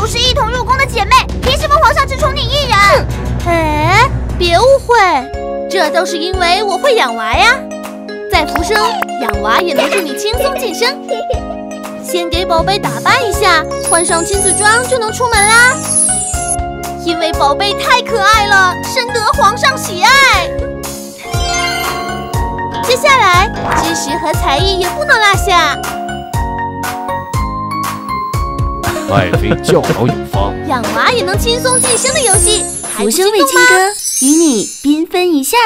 都是一同入宫的姐妹，凭什么皇上只宠你一人？哎，别误会，这都是因为我会养娃呀。在浮生养娃也能助你轻松晋升。先给宝贝打扮一下，换上亲子装就能出门啦。因为宝贝太可爱了，深得皇上喜爱。接下来，知识和才艺也不能落下。爱妃教导有方，养娃也能轻松晋升的游戏，浮生未亲歌，与你缤纷一下。